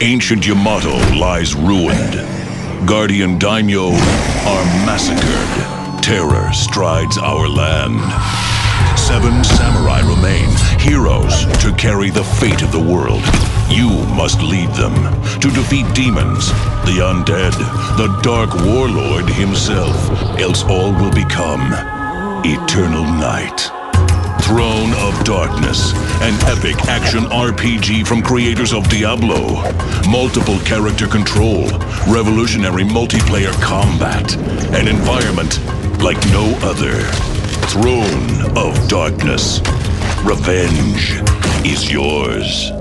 ancient Yamato lies ruined. Guardian Daimyo are massacred. Terror strides our land. Seven samurai remain, heroes to carry the fate of the world. You must lead them to defeat demons, the undead, the dark warlord himself, else all will become eternal night. Throne of Darkness, an epic action RPG from creators of Diablo. Multiple character control, revolutionary multiplayer combat, an environment like no other. Throne of Darkness. Revenge is yours.